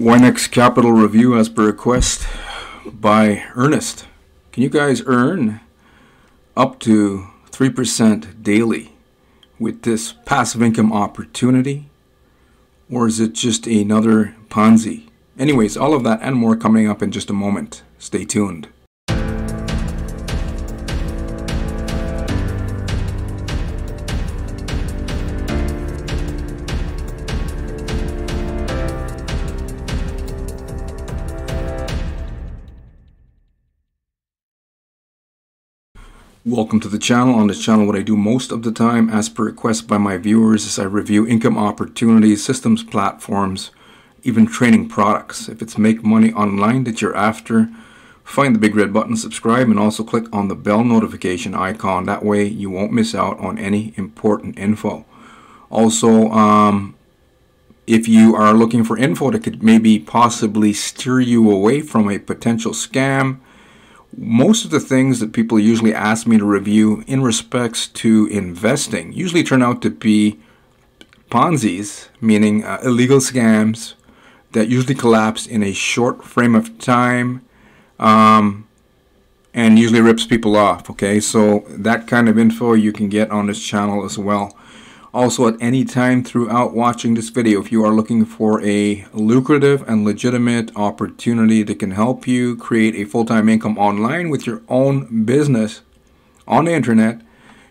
Winex Capital Review as per request by Ernest. Can you guys earn up to 3% daily with this passive income opportunity? Or is it just another Ponzi? Anyways, all of that and more coming up in just a moment. Stay tuned. Welcome to the channel. On this channel, what I do most of the time, as per request by my viewers, is I review income opportunities, systems, platforms, even training products. If it's make money online that you're after, find the big red button, subscribe, and also click on the bell notification icon. That way you won't miss out on any important info. Also, um, if you are looking for info that could maybe possibly steer you away from a potential scam, most of the things that people usually ask me to review in respects to investing usually turn out to be Ponzi's, meaning uh, illegal scams that usually collapse in a short frame of time um, and usually rips people off. Okay, so that kind of info you can get on this channel as well. Also, at any time throughout watching this video, if you are looking for a lucrative and legitimate opportunity that can help you create a full-time income online with your own business on the internet,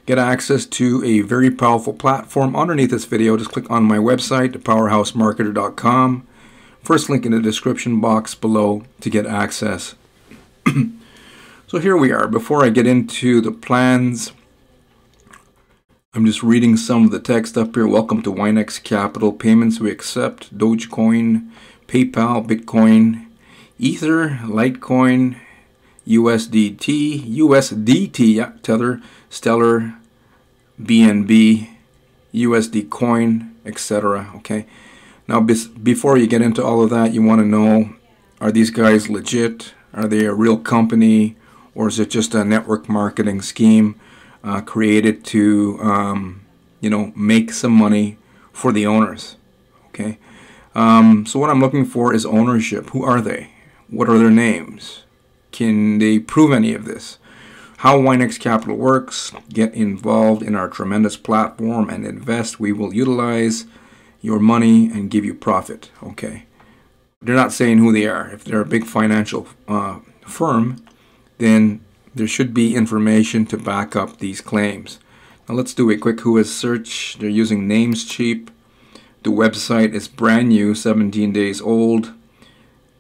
get access to a very powerful platform underneath this video. Just click on my website, thepowerhousemarketer.com. First link in the description box below to get access. so here we are. Before I get into the plans, I'm just reading some of the text up here. Welcome to Winex Capital. Payments we accept Dogecoin, PayPal, Bitcoin, Ether, Litecoin, USDT, USDT, Tether, Stellar, BNB, USD Coin, etc. Okay. Now, before you get into all of that, you want to know are these guys legit? Are they a real company? Or is it just a network marketing scheme? Uh, created to um, you know make some money for the owners. Okay, um, so what I'm looking for is ownership. Who are they? What are their names? Can they prove any of this? How Winex Capital works. Get involved in our tremendous platform and invest. We will utilize your money and give you profit. Okay. They're not saying who they are. If they're a big financial uh, firm, then there should be information to back up these claims. Now let's do a quick Whois search. They're using Namecheap. The website is brand new, 17 days old,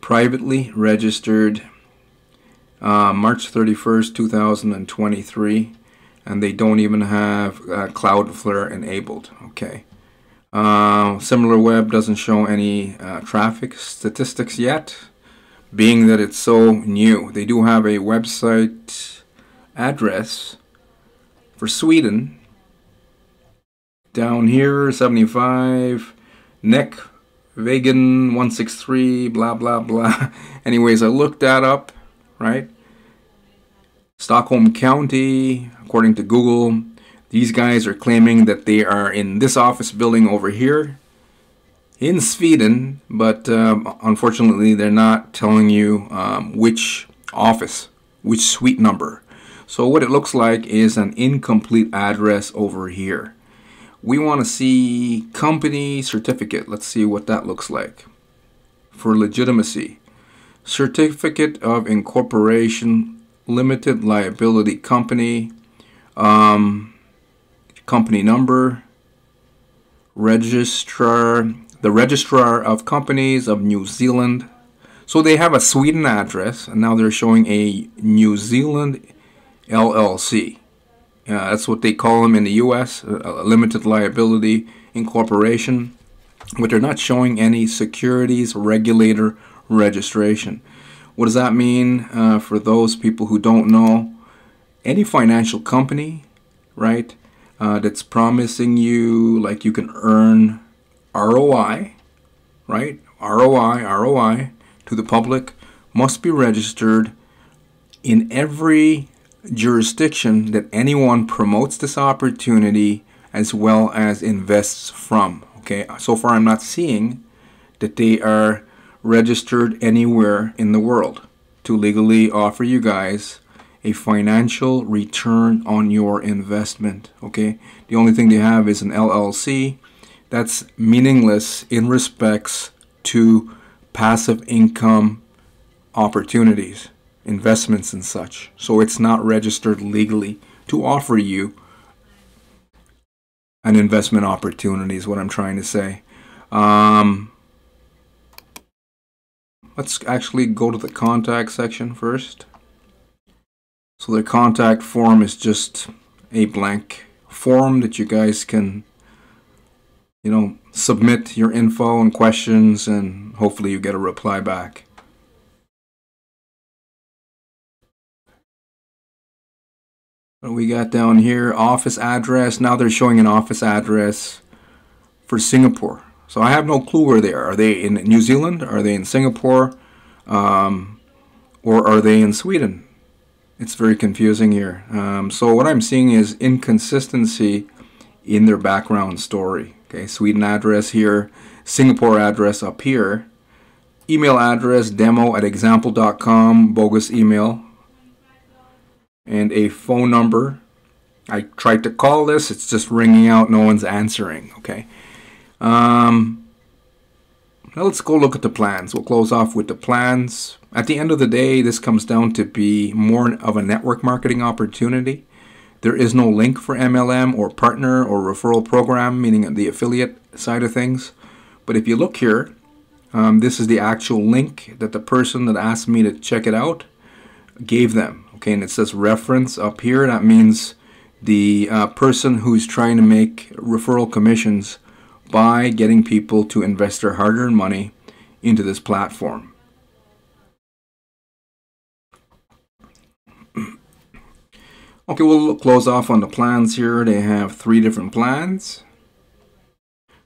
privately registered uh, March 31st, 2023, and they don't even have uh, Cloudflare enabled. Okay. Uh, SimilarWeb doesn't show any uh, traffic statistics yet being that it's so new. They do have a website address for Sweden. Down here, 75, Neck, Vegan 163, blah, blah, blah. Anyways, I looked that up, right? Stockholm County, according to Google, these guys are claiming that they are in this office building over here in Sweden, but um, unfortunately they're not telling you um, which office, which suite number. So what it looks like is an incomplete address over here. We want to see company certificate. Let's see what that looks like for legitimacy. Certificate of Incorporation, Limited Liability Company, um, company number, registrar, the Registrar of Companies of New Zealand. So they have a Sweden address, and now they're showing a New Zealand LLC. Uh, that's what they call them in the U.S., a limited liability incorporation, but they're not showing any securities regulator registration. What does that mean uh, for those people who don't know? Any financial company, right, uh, that's promising you like you can earn ROI, right? ROI, ROI to the public must be registered in every jurisdiction that anyone promotes this opportunity as well as invests from. Okay, so far I'm not seeing that they are registered anywhere in the world to legally offer you guys a financial return on your investment. Okay, the only thing they have is an LLC that's meaningless in respects to passive income opportunities, investments, and such. So it's not registered legally to offer you an investment opportunity, is what I'm trying to say. Um, let's actually go to the contact section first. So the contact form is just a blank form that you guys can, you know, submit your info and questions and hopefully you get a reply back. What we got down here? Office address. Now they're showing an office address for Singapore. So I have no clue where they are. Are they in New Zealand? Are they in Singapore? Um, or are they in Sweden? It's very confusing here. Um, so what I'm seeing is inconsistency in their background story. Okay, Sweden address here, Singapore address up here, email address demo at example.com, bogus email, and a phone number. I tried to call this, it's just ringing out, no one's answering. Okay. Um, now let's go look at the plans. We'll close off with the plans. At the end of the day, this comes down to be more of a network marketing opportunity. There is no link for MLM or partner or referral program, meaning the affiliate side of things. But if you look here, um, this is the actual link that the person that asked me to check it out gave them. Okay, and it says reference up here. That means the uh, person who's trying to make referral commissions by getting people to invest their hard earned money into this platform. Okay, we'll close off on the plans here. They have three different plans.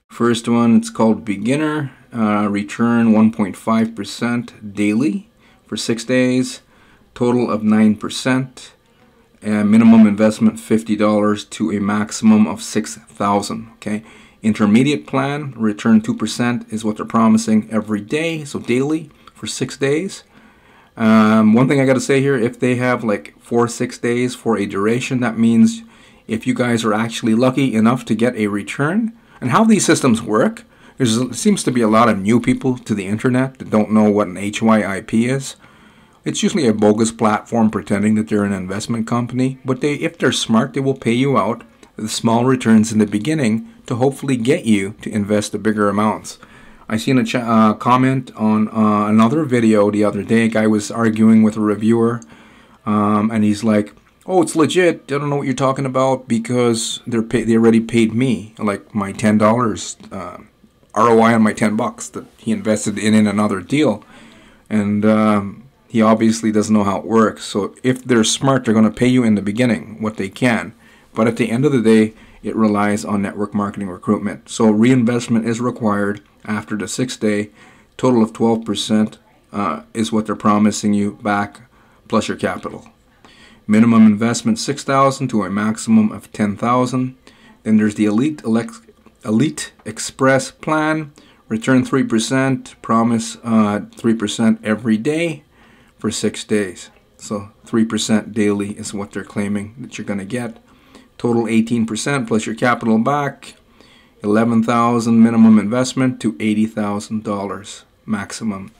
First one, it's called Beginner. Uh, return 1.5% daily for six days. Total of 9%. And minimum investment $50 to a maximum of 6000 Okay. Intermediate plan, return 2% is what they're promising every day, so daily for six days. Um, one thing I got to say here, if they have like four, six days for a duration, that means if you guys are actually lucky enough to get a return, and how these systems work, there seems to be a lot of new people to the internet that don't know what an HYIP is. It's usually a bogus platform pretending that they're an investment company, but they, if they're smart, they will pay you out the small returns in the beginning to hopefully get you to invest the bigger amounts. I seen a uh, comment on uh, another video the other day. A guy was arguing with a reviewer, um, and he's like, "Oh, it's legit. I don't know what you're talking about because they're pay- they already paid me like my ten dollars uh, ROI on my ten bucks that he invested in in another deal, and um, he obviously doesn't know how it works. So if they're smart, they're going to pay you in the beginning what they can, but at the end of the day, it relies on network marketing recruitment. So reinvestment is required after the sixth day. Total of 12% uh, is what they're promising you back plus your capital. Minimum investment 6000 to a maximum of 10000 Then there's the Elite, Elite Express plan. Return 3%, promise uh, 3% every day for six days. So 3% daily is what they're claiming that you're going to get. Total 18% plus your capital back. 11,000 minimum investment to $80,000 maximum.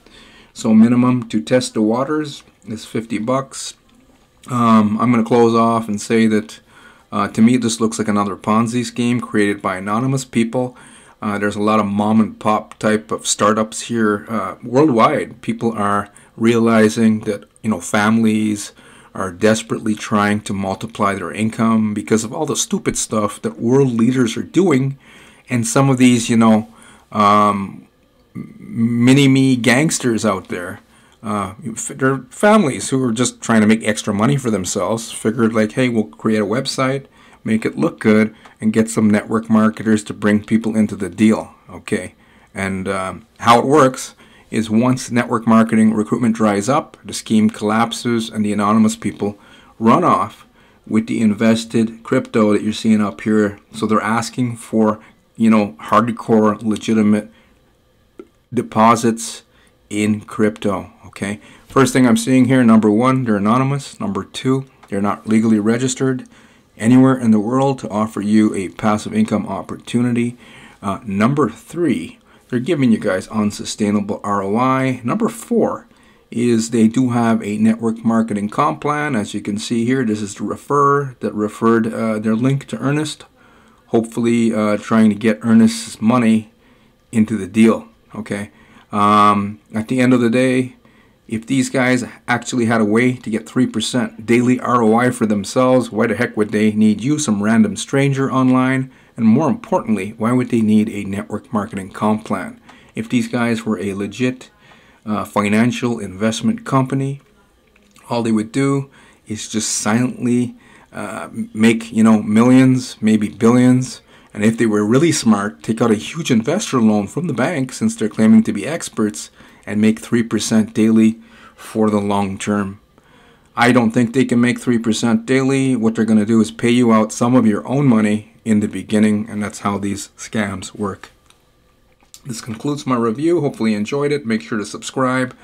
So minimum to test the waters is 50 bucks. Um, I'm going to close off and say that uh, to me this looks like another Ponzi scheme created by anonymous people. Uh, there's a lot of mom and pop type of startups here uh, worldwide. People are realizing that you know families are desperately trying to multiply their income because of all the stupid stuff that world leaders are doing. And some of these, you know, um, mini me gangsters out there, uh, they're families who are just trying to make extra money for themselves, figured like, hey, we'll create a website, make it look good, and get some network marketers to bring people into the deal. Okay. And um, how it works is once network marketing recruitment dries up, the scheme collapses, and the anonymous people run off with the invested crypto that you're seeing up here. So they're asking for, you know, hardcore, legitimate deposits in crypto. Okay. First thing I'm seeing here, number one, they're anonymous. Number two, they're not legally registered anywhere in the world to offer you a passive income opportunity. Uh, number three, they're giving you guys unsustainable ROI. Number four is they do have a network marketing comp plan. As you can see here, this is the refer that referred uh, their link to Ernest. Hopefully, uh, trying to get Ernest's money into the deal. Okay. Um, at the end of the day, if these guys actually had a way to get 3% daily ROI for themselves, why the heck would they need you, some random stranger online? And more importantly, why would they need a network marketing comp plan? If these guys were a legit uh, financial investment company, all they would do is just silently uh, make, you know, millions, maybe billions. And if they were really smart, take out a huge investor loan from the bank since they're claiming to be experts and make 3% daily for the long term. I don't think they can make 3% daily. What they're going to do is pay you out some of your own money in the beginning, and that's how these scams work. This concludes my review. Hopefully you enjoyed it. Make sure to subscribe.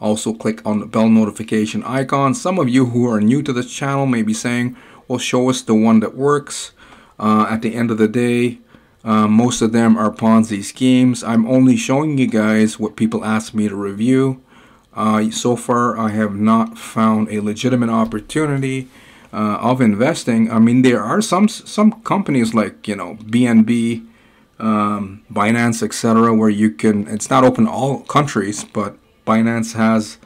Also click on the bell notification icon. Some of you who are new to this channel may be saying, well, show us the one that works. Uh, at the end of the day, uh, most of them are Ponzi schemes. I'm only showing you guys what people ask me to review. Uh, so far, I have not found a legitimate opportunity uh, of investing. I mean, there are some some companies like you know BNB, um, Binance, etc., where you can. It's not open all countries, but Binance has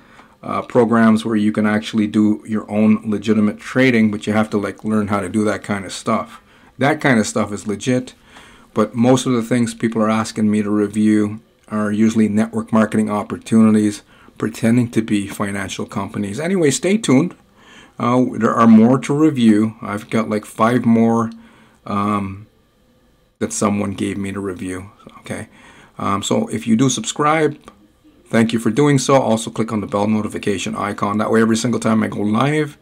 uh, programs where you can actually do your own legitimate trading, but you have to like learn how to do that kind of stuff. That kind of stuff is legit. But most of the things people are asking me to review are usually network marketing opportunities pretending to be financial companies. Anyway, stay tuned. Uh, there are more to review. I've got like five more um, that someone gave me to review. Okay. Um, so if you do subscribe, thank you for doing so. Also click on the bell notification icon. That way every single time I go live,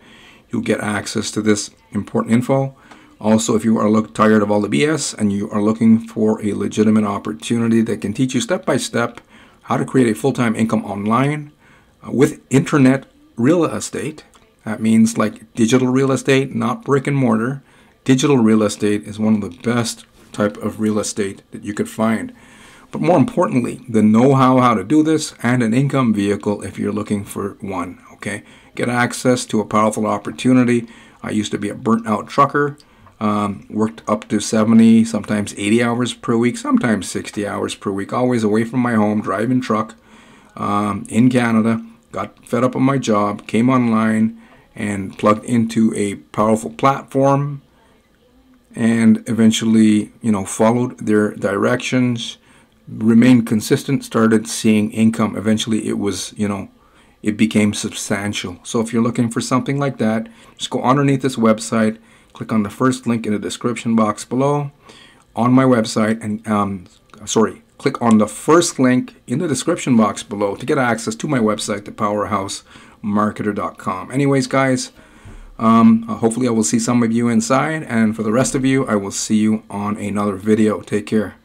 you'll get access to this important info. Also, if you are look, tired of all the BS and you are looking for a legitimate opportunity that can teach you step by step how to create a full-time income online uh, with internet real estate, that means like digital real estate, not brick and mortar. Digital real estate is one of the best type of real estate that you could find. But more importantly, the know-how how to do this and an income vehicle if you're looking for one, okay? Get access to a powerful opportunity. I used to be a burnt out trucker. Um, worked up to 70, sometimes 80 hours per week, sometimes 60 hours per week, always away from my home, driving truck um, in Canada. Got fed up on my job, came online, and plugged into a powerful platform and eventually, you know, followed their directions, remained consistent, started seeing income. Eventually, it was, you know, it became substantial. So if you're looking for something like that, just go underneath this website click on the first link in the description box below on my website and um, sorry click on the first link in the description box below to get access to my website thepowerhousemarketer.com anyways guys um, uh, hopefully I will see some of you inside and for the rest of you I will see you on another video. Take care